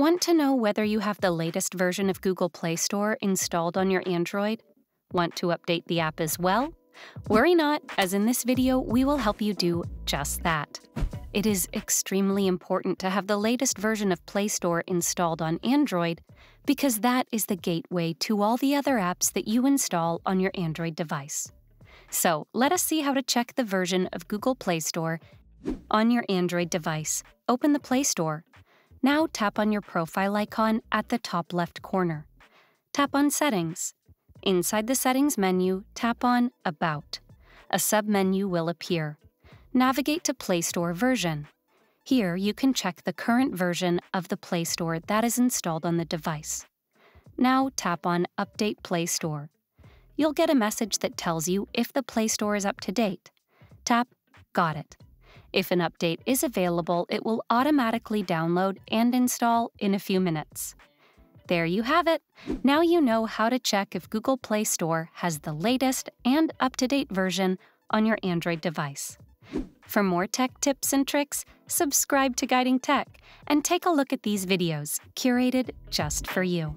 Want to know whether you have the latest version of Google Play Store installed on your Android? Want to update the app as well? Worry not, as in this video, we will help you do just that. It is extremely important to have the latest version of Play Store installed on Android because that is the gateway to all the other apps that you install on your Android device. So, let us see how to check the version of Google Play Store on your Android device. Open the Play Store now tap on your profile icon at the top left corner. Tap on Settings. Inside the Settings menu, tap on About. A submenu will appear. Navigate to Play Store version. Here, you can check the current version of the Play Store that is installed on the device. Now tap on Update Play Store. You'll get a message that tells you if the Play Store is up to date. Tap Got it. If an update is available, it will automatically download and install in a few minutes. There you have it. Now you know how to check if Google Play Store has the latest and up to date version on your Android device. For more tech tips and tricks, subscribe to Guiding Tech and take a look at these videos curated just for you.